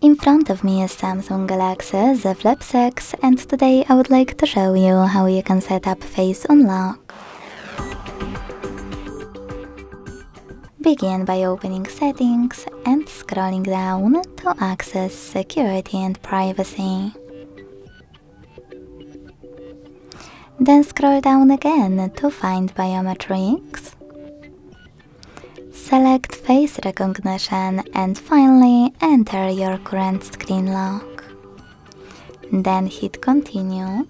In front of me is Samsung Galaxy Z Flip 6 and today I would like to show you how you can set up Face Unlock. Begin by opening settings and scrolling down to access security and privacy. Then scroll down again to find biometrics Select face recognition and finally enter your current screen lock. Then hit continue.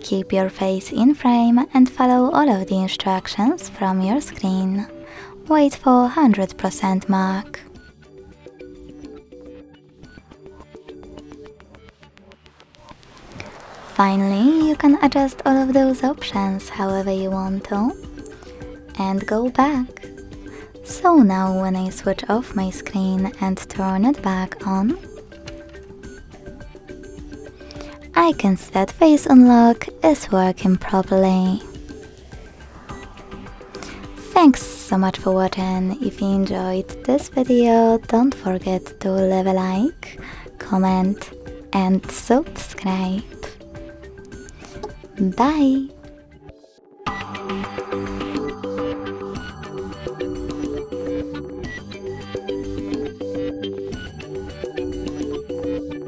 Keep your face in frame and follow all of the instructions from your screen. Wait for 100% mark. Finally, you can adjust all of those options however you want to and go back. So now when I switch off my screen and turn it back on, I can see that Face Unlock is working properly. Thanks so much for watching. If you enjoyed this video, don't forget to leave a like, comment and subscribe. Bye!